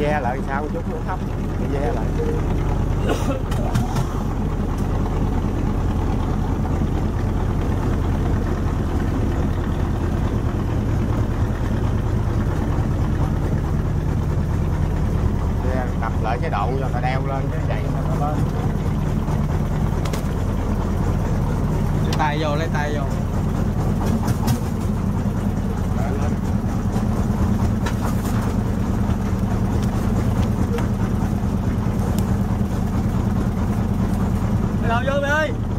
lại sao chút nó thấp ve lại tập lại cái độ cho ta đeo lên cái chạy nó lên. Lấy tay vô, lấy tay vô. Vô mày ơi.